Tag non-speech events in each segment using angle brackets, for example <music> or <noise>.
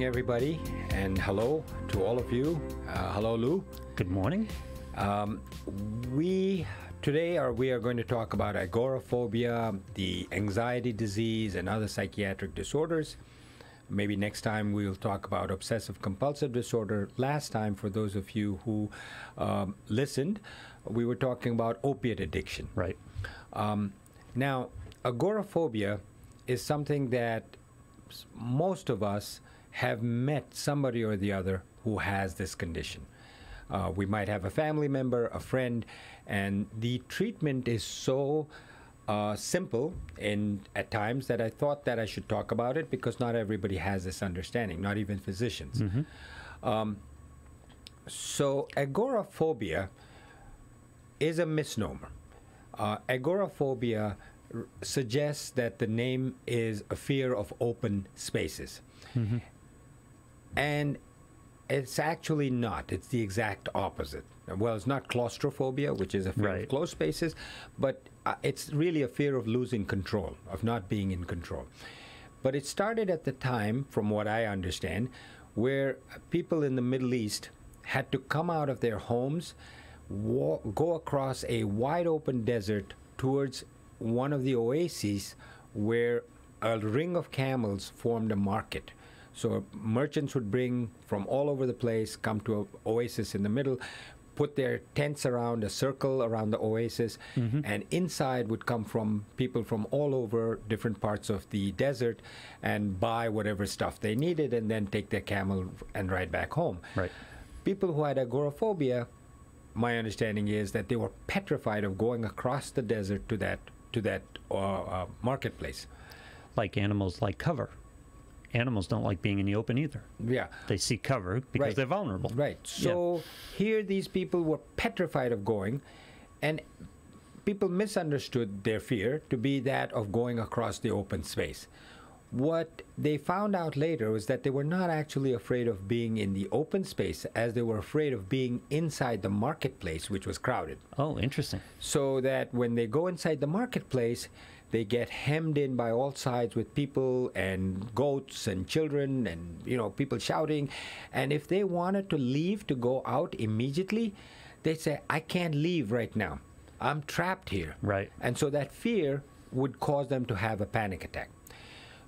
morning, everybody, and hello to all of you. Uh, hello, Lou. Good morning. Um, we today are we are going to talk about agoraphobia, the anxiety disease, and other psychiatric disorders. Maybe next time we'll talk about obsessive compulsive disorder. Last time, for those of you who um, listened, we were talking about opiate addiction. Right. Um, now, agoraphobia is something that most of us have met somebody or the other who has this condition. Uh, we might have a family member, a friend, and the treatment is so uh, simple and at times that I thought that I should talk about it because not everybody has this understanding, not even physicians. Um, so agoraphobia is a misnomer. Uh, agoraphobia r- suggests that the name is a fear of open spaces. And it's actually not. It's the exact opposite. Well, it's not claustrophobia, which is a fear Right. of closed spaces, but uh, it's really a fear of losing control, of not being in control. But it started at the time, from what I understand, where people in the Middle East had to come out of their homes, wa- go across a wide open desert towards one of the oases where a ring of camels formed a market. So merchants would bring from all over the place, come to an oasis in the middle, put their tents around a circle around the oasis, and inside would come from people from all over different parts of the desert and buy whatever stuff they needed and then take their camel and ride back home. Right. People who had agoraphobia, my understanding is that they were petrified of going across the desert to that to that uh, uh, marketplace. Like animals like cover. Animals don't like being in the open either. Yeah. They seek cover because Right. they're vulnerable. Right. So here these people were petrified of going, and people misunderstood their fear to be that of going across the open space. What they found out later was that they were not actually afraid of being in the open space as they were afraid of being inside the marketplace, which was crowded. Oh, interesting. So that when they go inside the marketplace, they get hemmed in by all sides with people and goats and children and you know people shouting. And if they wanted to leave to go out immediately they say i can't leave right now. I'm trapped here. Right. and so that fear would cause them to have a panic attack.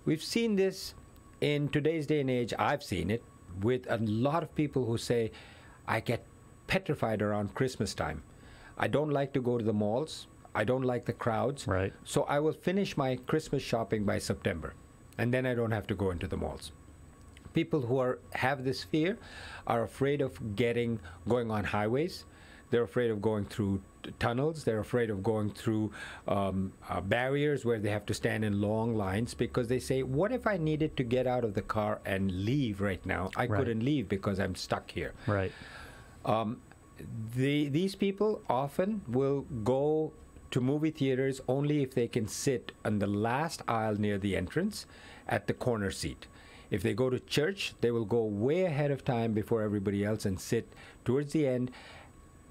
We've seen this in today's day and age. I've seen it with a lot of people who say i get petrified around christmas time. I don't like to go to the malls i don't like the crowds Right. so I will finish my Christmas shopping by September, and then I don't have to go into the malls. People who are have this fear are afraid of getting going on highways. They're afraid of going through t- tunnels. They're afraid of going through um, uh, barriers where they have to stand in long lines because they say, "What if I needed to get out of the car and leave right now? I Right. couldn't leave because I'm stuck here." Right. the, these people often will go to movie theaters only if they can sit on the last aisle near the entrance at the corner seat. If they go to church, they will go way ahead of time before everybody else and sit towards the end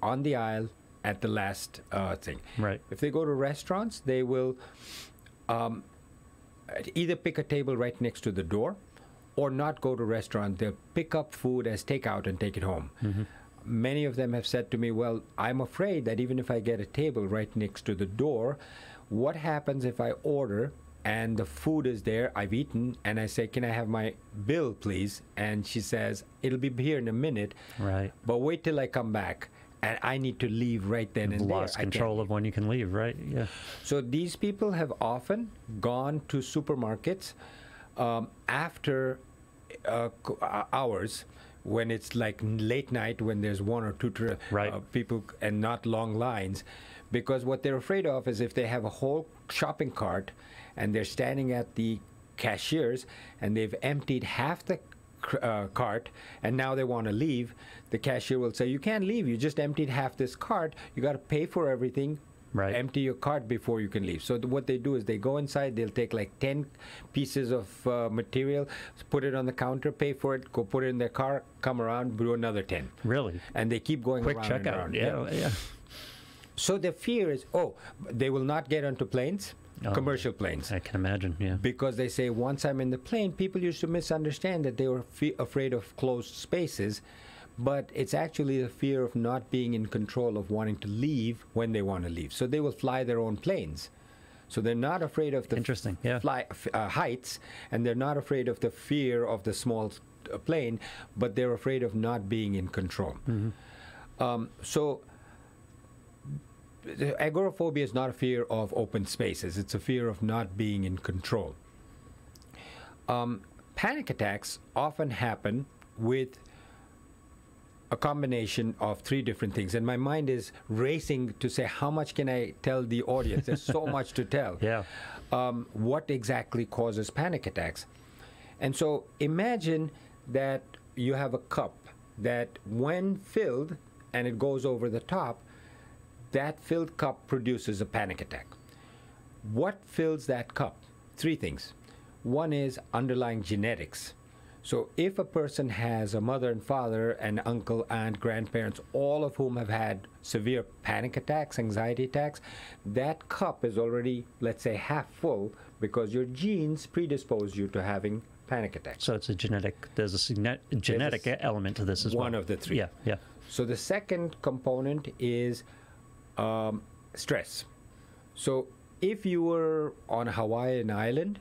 on the aisle at the last uh, thing. Right. If they go to restaurants, they will um, either pick a table right next to the door or not go to restaurant. They'll pick up food as takeout and take it home. Many of them have said to me, Well, I'm afraid that even if I get a table right next to the door, what happens if I order and the food is there, I've eaten, and I say, Can I have my bill, please? And she says, It'll be here in a minute, Right. but wait till I come back. And I need to leave right then and there. Lost I control of when you can leave, right? Yeah. so these people have often gone to supermarkets um, after uh, uh, hours when it's like late night when there's one or two tr- Right. uh, people and not long lines because what they're afraid of is if they have a whole shopping cart and they're standing at the cashiers and they've emptied half the uh, cart and now they want to leave the cashier will say you can't leave you just emptied half this cart you got to pay for everything Right. empty your cart before you can leave. So th- what they do is they go inside, they'll take like 10 pieces of uh, material, put it on the counter, pay for it, go put it in their car, come around, do another 10. Really? And they keep going Quick checkout. around. Yeah. Yeah. So the fear is, oh, they will not get onto planes. Oh. commercial planes. I can imagine. Yeah. Because they say once I'm in the plane, people used to misunderstand that they were fe- afraid of closed spaces, but it's actually the fear of not being in control of wanting to leave when they want to leave. So they will fly their own planes. So they're not afraid of the Interesting, yeah. fly, uh, heights, and they're not afraid of the fear of the small uh, plane, but they're afraid of not being in control. Um, so agoraphobia is not a fear of open spaces, it's a fear of not being in control. Um, panic attacks often happen with a combination of three different things, and my mind is racing to say, How much can I tell the audience? There's so much to tell. <laughs> Yeah. Um, what exactly causes panic attacks? And so imagine that you have a cup that, when filled and it goes over the top, that filled cup produces a panic attack. What fills that cup? Three things. One is underlying genetics. So, if a person has a mother and father and uncle, aunt, grandparents, all of whom have had severe panic attacks, anxiety attacks, that cup is already, let's say, half full because your genes predispose you to having panic attacks. So it's a genetic. There's a genetic s- element to this as well. one of the three. Yeah. Yeah. So the second component is um, stress. So if you were on a Hawaiian island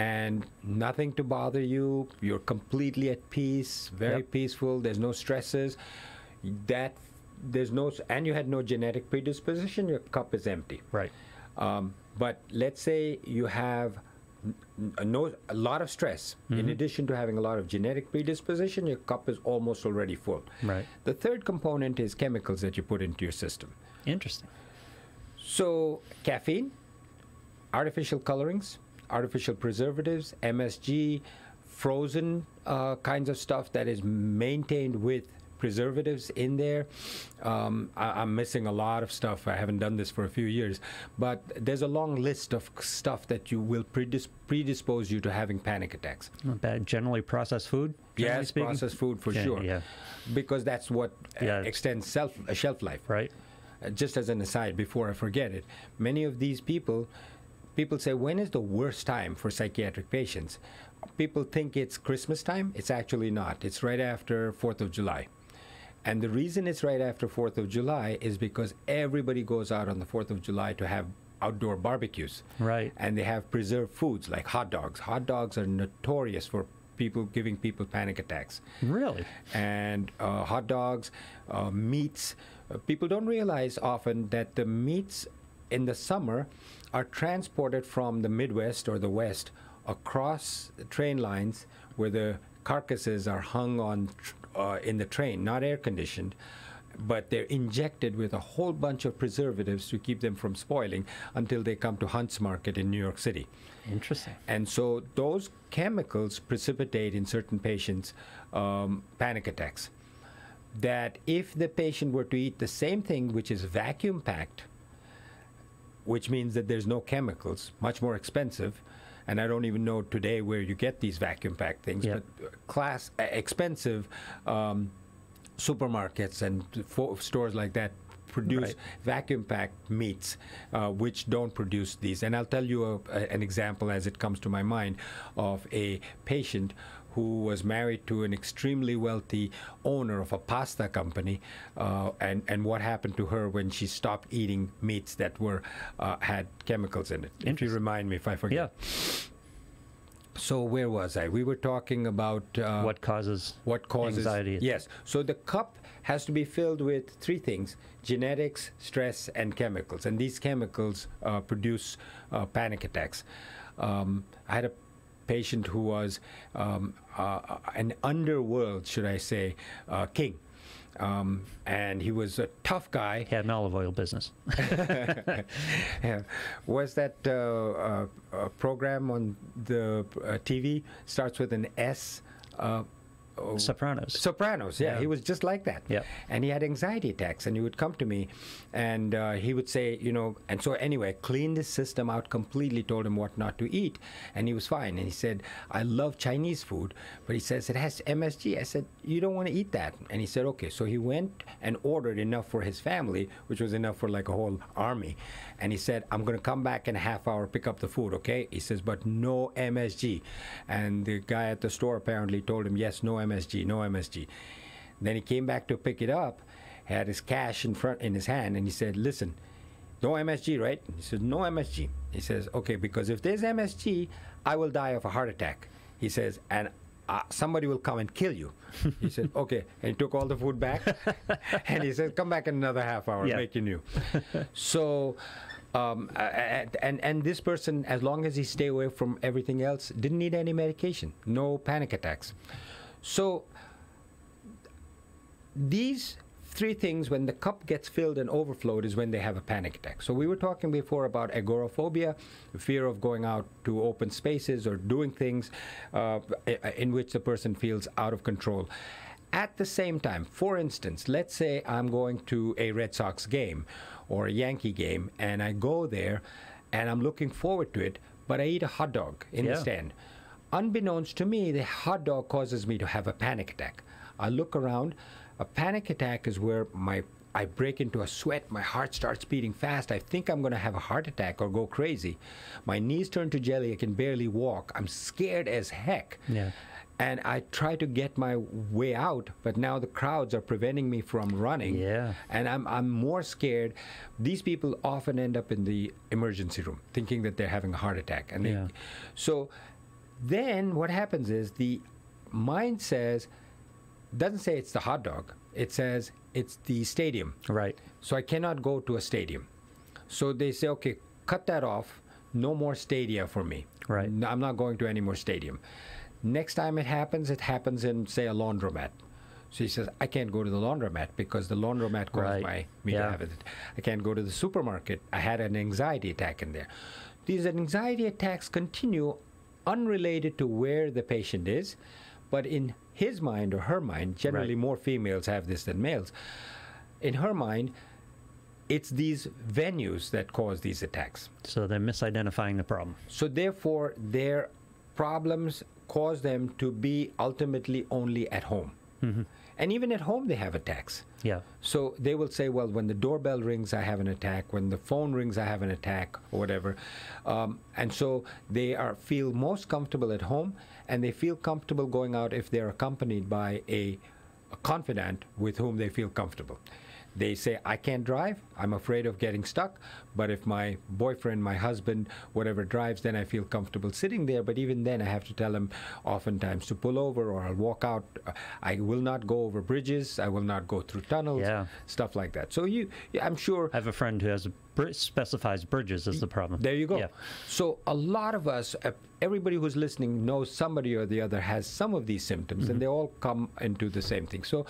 and nothing to bother you, you're completely at peace, very Yep. peaceful, there's no stresses, that there's no and you had no genetic predisposition, your cup is empty. Right. Um, but let's say you have a, no, a lot of stress. In addition to having a lot of genetic predisposition, your cup is almost already full. Right. The third component is chemicals that you put into your system. Interesting. So, caffeine, artificial colorings, artificial preservatives, MSG, frozen uh, kinds of stuff that is maintained with preservatives in there. Um, I, I'm missing a lot of stuff. I haven't done this for a few years, but there's a long list of stuff that you will predis- predispose you to having panic attacks. Not bad. Generally processed food. generally Yes, speaking? processed food for Yeah, sure. Yeah. Because that's what uh, Yeah. extends self, uh, shelf life. Right. Uh, just as an aside before I forget it, many of these people, people say, when is the worst time for psychiatric patients? People think it's Christmas time. It's actually not. It's right after 4th of July. And the reason it's right after 4th of July is because everybody goes out on the 4th of July to have outdoor barbecues. Right. And they have preserved foods like hot dogs. Hot dogs are notorious for people giving people panic attacks Really. and uh, hot dogs, uh, meats. Uh, people don't realize often that the meats in the summer are transported from the Midwest or the West across train lines where the carcasses are hung on uh, in the train, not air conditioned. But they're injected with a whole bunch of preservatives to keep them from spoiling until they come to Hunt's Market in New York City. Interesting. And so those chemicals precipitate in certain patients um, panic attacks. That if the patient were to eat the same thing, which is vacuum packed, which means that there's no chemicals, much more expensive, and I don't even know today where you get these vacuum pack things, Yeah. but uh, class uh, expensive um, supermarkets and fo- stores like that produce Right. vacuum packed meats uh, which don't produce these and i'll tell you a, a- an example as it comes to my mind of a patient who was married to an extremely wealthy owner of a pasta company uh, and, and what happened to her when she stopped eating meats that were uh, had chemicals in it if you remind me if i forget Yeah. so where was i we were talking about uh, what causes what causes anxiety? Yes. So the cup has to be filled with three things: genetics, stress, and chemicals. And these chemicals uh, produce uh, panic attacks. Um, I had a patient who was um, uh, an underworld, should I say, uh, king. Um, and he was a tough guy. He had an olive oil business. <laughs> <laughs> Yeah. Was that uh, uh, uh, program on the uh, TV starts with an S? Oh, Sopranos. Sopranos, yeah, Yeah. he was just like that. Yep. And he had anxiety attacks, and he would come to me, and uh, he would say, you know, and so anyway, cleaned his system out completely, told him what not to eat, and he was fine. And he said, I love Chinese food, but he says it has MSG. I said, you don't want to eat that. And he said, okay. So he went and ordered enough for his family, which was enough for like a whole army. And he said, I'm going to come back in a half hour, pick up the food, okay? He says, but no MSG. And the guy at the store apparently told him, yes, no MSG, no MSG. Then he came back to pick it up, had his cash in front in his hand, and he said, "Listen, no MSG, right?" He said, "No MSG." He says, "Okay, because if there's MSG, I will die of a heart attack." He says, "And uh, somebody will come and kill you." He said, <laughs> "Okay," and he took all the food back, <laughs> and he said, "Come back in another half hour, Yeah. make you new." so. Um, and and this person, as long as he stay away from everything else, didn't need any medication, no panic attacks. So these three things, when the cup gets filled and overflowed, is when they have a panic attack. So we were talking before about agoraphobia, fear of going out to open spaces or doing things uh, in which the person feels out of control. At the same time, for instance, let's say I'm going to a Red Sox game or a Yankee game, and I go there and I'm looking forward to it, but I eat a hot dog in the stand. Unbeknownst to me, the hot dog causes me to have a panic attack. I look around. A panic attack is where my I break into a sweat. My heart starts beating fast. I think I'm going to have a heart attack or go crazy. My knees turn to jelly. I can barely walk. I'm scared as heck. Yeah. And I try to get my way out, but now the crowds are preventing me from running. Yeah. And I'm, I'm more scared. These people often end up in the emergency room thinking that they're having a heart attack. And they, Yeah. so then what happens is the mind says, doesn't say it's the hot dog. It says it's the stadium. Right. So I cannot go to a stadium. So they say, okay, cut that off. No more stadia for me. Right. N- I'm not going to any more stadium. Next time it happens, it happens in, say, a laundromat. So he says, I can't go to the laundromat because the laundromat caused Right. my, me Yeah. to have it. I can't go to the supermarket. I had an anxiety attack in there. These anxiety attacks continue unrelated to where the patient is, but in his mind or her mind, generally Right. more females have this than males. In her mind, it's these venues that cause these attacks. So they're misidentifying the problem. So therefore, their problems cause them to be ultimately only at home. And even at home, they have attacks. Yeah. So they will say, well, when the doorbell rings, I have an attack. When the phone rings, I have an attack, or whatever. Um, and so they are feel most comfortable at home, and they feel comfortable going out if they're accompanied by a, a confidant with whom they feel comfortable. They say, I can't drive. I'm afraid of getting stuck. But if my boyfriend, my husband, whatever drives, then I feel comfortable sitting there. But even then, I have to tell him oftentimes to pull over or I'll walk out. I will not go over bridges. I will not go through tunnels Yeah. stuff like that. So you, I'm sure. I have a friend who has a specifies bridges as the problem. There you go. Yeah. So a lot of us, uh, everybody who's listening knows somebody or the other has some of these symptoms, and they all come into the same thing. So,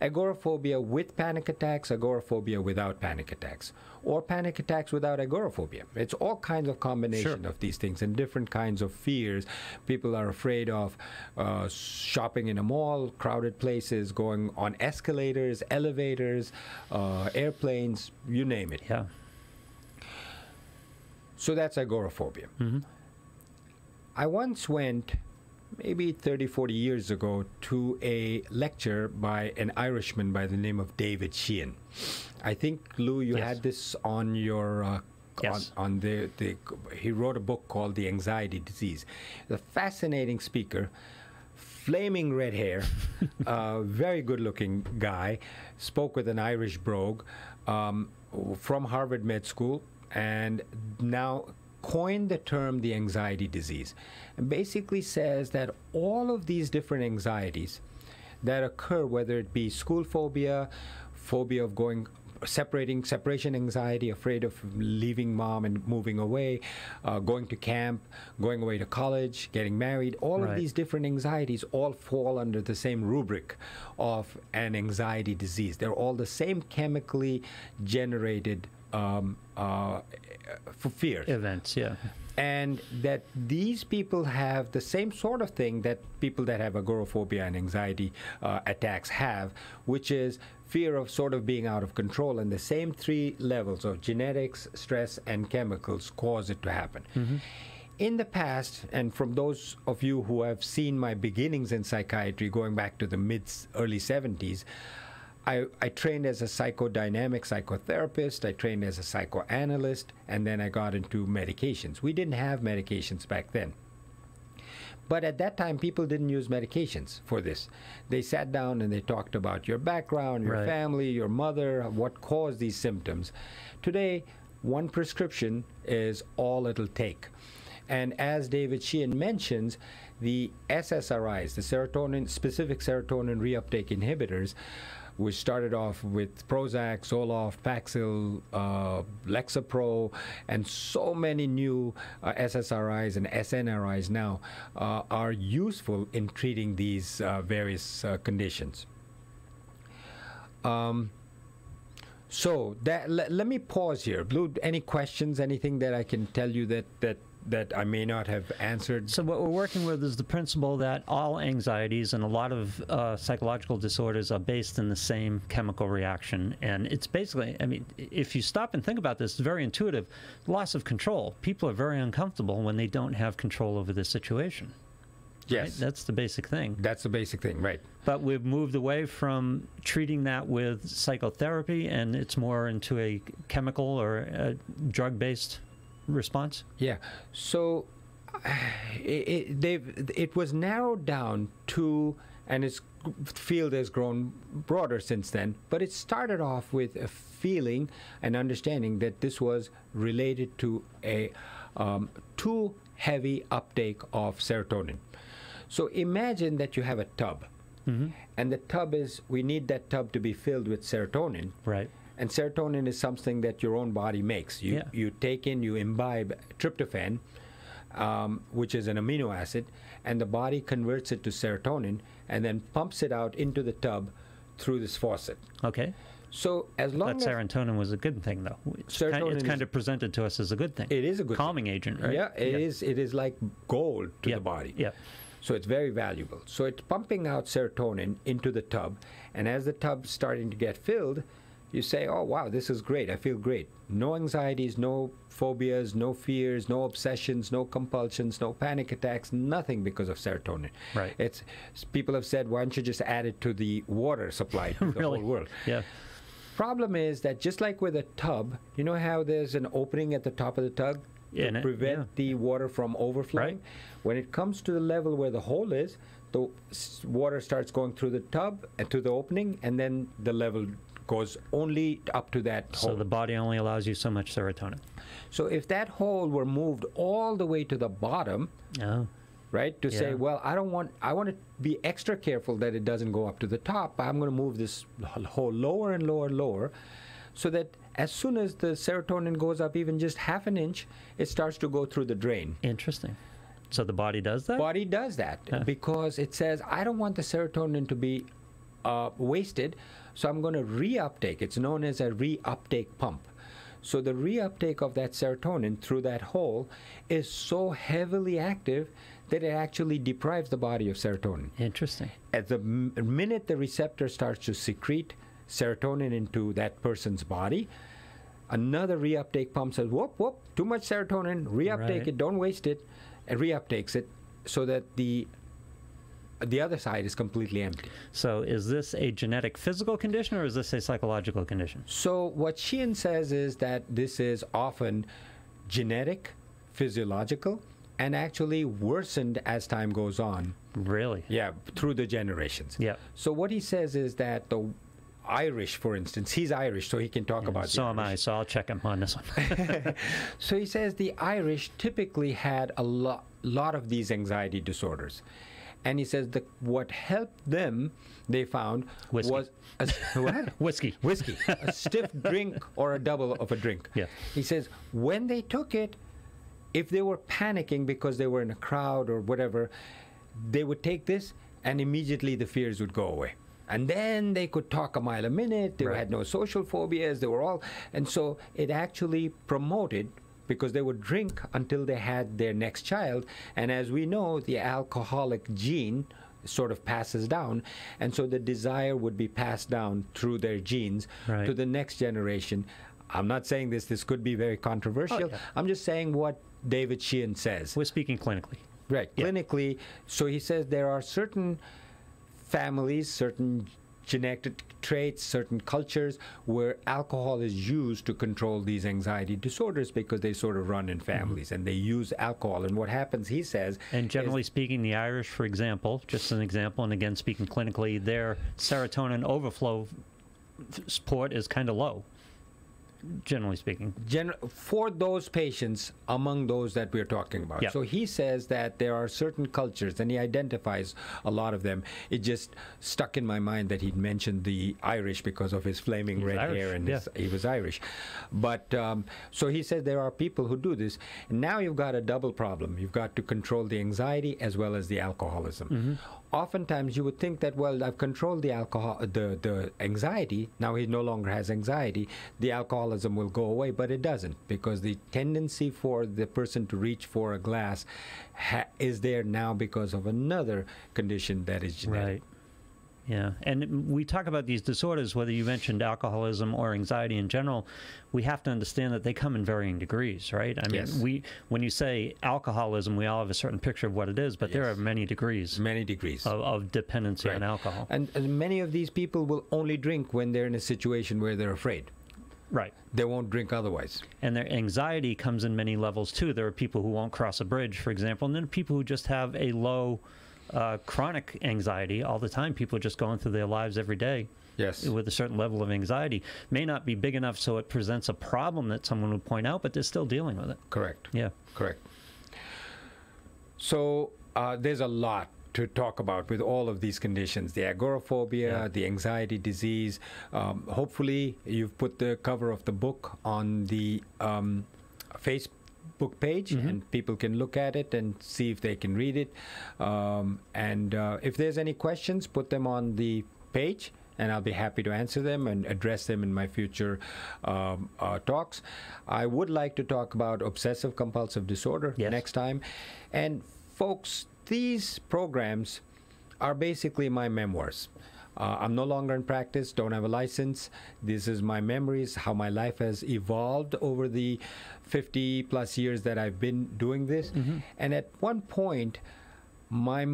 agoraphobia with panic attacks, agoraphobia without panic attacks, or panic attacks without agoraphobia. It's all kinds of combination Sure. of these things and different kinds of fears. People are afraid of uh, shopping in a mall, crowded places, going on escalators, elevators, uh, airplanes, you name it. Yeah. So that's agoraphobia. I once went, maybe 30, 40 years ago, to a lecture by an Irishman by the name of David Sheehan. I think, Lou, you Yes. had this on your. Uh, Yes. on, on the, the he wrote a book called the anxiety disease a fascinating speaker flaming red hair <laughs> uh, very good looking guy spoke with an irish brogue um, from harvard med school and now coined the term the anxiety disease. And basically says that all of these different anxieties that occur, whether it be school phobia, phobia of going separating separation anxiety afraid of leaving mom and moving away uh, going to camp going away to college getting married all of these different anxieties all fall under the same rubric of an anxiety disease. They're all the same chemically generated um, uh, for fear Events, yeah. and that these people have the same sort of thing that people that have agoraphobia and anxiety uh, attacks have, which is fear of sort of being out of control. And the same three levels of genetics, stress, and chemicals cause it to happen. In the past, and from those of you who have seen my beginnings in psychiatry going back to the mid early 70s, I, I trained as a psychodynamic psychotherapist, I trained as a psychoanalyst, and then I got into medications. We didn't have medications back then. But at that time, people didn't use medications for this. They sat down and they talked about your background, your Right. family, your mother, what caused these symptoms. Today, one prescription is all it'll take. And as David Sheehan mentions, the SSRIs, the serotonin specific serotonin reuptake inhibitors, which started off with Prozac, Zoloft, Paxil, uh, Lexapro, and so many new uh, SSRIs and SNRIs now uh, are useful in treating these uh, various uh, conditions. Um, so that le- let me pause here. Lou, any questions? Anything that I can tell you that that that I may not have answered? So what we're working with is the principle that all anxieties and a lot of uh, psychological disorders are based in the same chemical reaction, and it's basically, I mean, if you stop and think about this, it's very intuitive. Loss of control. People are very uncomfortable when they don't have control over the situation. right? yes, That's the basic thing. that's the basic thing, right? But we've moved away from treating that with psychotherapy, and it's more into a chemical or a drug-based response. Yeah. So <sighs> it, it, they've it was narrowed down to, and its field has grown broader since then. But it started off with a feeling and understanding that this was related to a um, too heavy uptake of serotonin. So imagine that you have a tub, and the tub is we need that tub to be filled with serotonin. Right. And serotonin is something that your own body makes. You, Yeah. you take in, you imbibe tryptophan, um, which is an amino acid, and the body converts it to serotonin and then pumps it out into the tub through this faucet. Okay. So as long That as serotonin was a good thing, though. It's, kind, Serotonin it's kind of presented to us as a good thing. it is a good calming agent, right? yeah, it is. It is like gold to Yeah. the body. Yeah. So it's very valuable. So it's pumping out serotonin into the tub, and as the tub's starting to get filled, you say, "Oh wow, this is great. I feel great. No anxieties, no phobias, no fears, no obsessions, no compulsions, no panic attacks, nothing because of serotonin." Right. It's people have said, "Why don't you just add it to the water supply to <laughs> the Really? whole world?" Yeah. Problem is that just like with a tub, you know how there's an opening at the top of the tub In to it, prevent yeah. the water from overflowing? Right. When it comes to the level where the hole is, the water starts going through the tub and to the opening, and then the level goes only up to that So the body only allows you so much serotonin. So if that hole were moved all the way to the bottom, Oh. right, to say, well, I don't want, I want to be extra careful that it doesn't go up to the top. I'm going to move this hole lower and lower, and lower, so that as soon as the serotonin goes up even just half an inch, it starts to go through the drain. Interesting. So the body does that? Body does that because it says, I don't want the serotonin to be uh, wasted, so I'm going to reuptake. It's known as a reuptake pump. So the reuptake of that serotonin through that hole is so heavily active that it actually deprives the body of serotonin. Interesting. At the m- minute the receptor starts to secrete serotonin into that person's body, another reuptake pump says, whoop, whoop, too much serotonin, reuptake Right. it, don't waste it, and reuptakes it so that the the other side is completely empty. So is this a genetic physical condition or is this a psychological condition? So what Sheehan says is that this is often genetic, physiological, and actually worsened as time goes on. Really? Yeah, through the generations. Yeah. So what he says is that the Irish, for instance, he's Irish, so he can talk about. So am I, so I'll check him on this one. <laughs> <laughs> So he says the Irish typically had a lot, lot of these anxiety disorders, and he says that what helped them, they found, Whiskey. was a? <laughs> Whiskey. whiskey, a stiff <laughs> drink or a double of a drink. Yeah. He says when they took it, if they were panicking because they were in a crowd or whatever, they would take this and immediately the fears would go away. And then they could talk a mile a minute. They Right. had no social phobias. They were all, and so it actually promoted because they would drink until they had their next child. And as we know, the alcoholic gene sort of passes down, and so the desire would be passed down through their genes Right. to the next generation. I'm not saying this. This could be very controversial. Oh, yeah. I'm just saying what David Sheehan says. We're speaking clinically. Right. Yeah. Clinically, so he says there are certain families, certain genetic traits, certain cultures where alcohol is used to control these anxiety disorders because they sort of run in mm-hmm. families and they use alcohol. And what happens, he says, And generally speaking, the Irish, for example, just an example, and again speaking clinically, their serotonin overflow support is kind of low, generally speaking. Gen- for those patients among those that we're talking about. Yeah. So he says that there are certain cultures, and he identifies a lot of them. It just stuck in my mind that he'd mentioned the Irish because of his flaming red Irish, hair and yeah. his, he was Irish. But um, so he says there are people who do this. Now you've got a double problem. You've got to control the anxiety as well as the alcoholism. Mm-hmm. Oftentimes you would think that well I've controlled the alcohol the the anxiety now he no longer has anxiety the alcoholism will go away but it doesn't because the tendency for the person to reach for a glass ha- is there now because of another condition that is genetic. Right. Yeah. And we talk about these disorders, whether you mentioned alcoholism or anxiety in general, we have to understand that they come in varying degrees, right? I mean, Yes. we when you say alcoholism, we all have a certain picture of what it is, but there are many degrees Many degrees. of, of dependency on alcohol. And, and many of these people will only drink when they're in a situation where they're afraid. Right. They won't drink otherwise. And their anxiety comes in many levels too. There are people who won't cross a bridge, for example, and then people who just have a low uh, chronic anxiety all the time. People are just going through their lives every day Yes. with a certain level of anxiety. May not be big enough so it presents a problem that someone would point out, but they're still dealing with it. Correct. Yeah. Correct. So uh, there's a lot to talk about with all of these conditions the agoraphobia, Yeah. the anxiety disease. Um, hopefully, you've put the cover of the book on the um, Facebook page, and people can look at it and see if they can read it. Um, and uh, if there's any questions, put them on the page. And I'll be happy to answer them and address them in my future um, uh, talks. I would like to talk about obsessive compulsive disorder Yes. next time. And folks, these programs are basically my memoirs. Uh, I'm no longer in practice, don't have a license. This is my memories, how my life has evolved over the 50 plus years that I've been doing this. And at one point, my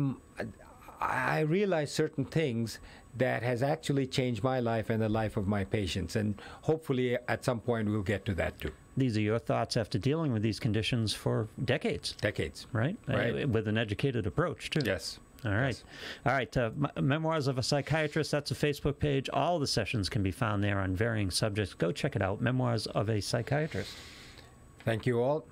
I realized certain things that has actually changed my life and the life of my patients. And hopefully, at some point, we'll get to that too. These are your thoughts after dealing with these conditions for decades, Decades. right? Right. Uh, with an educated approach, too. Yes. All right. Yes. All right. Uh, Memoirs of a Psychiatrist, that's a Facebook page. All the sessions can be found there on varying subjects. Go check it out Memoirs of a Psychiatrist. Thank you all.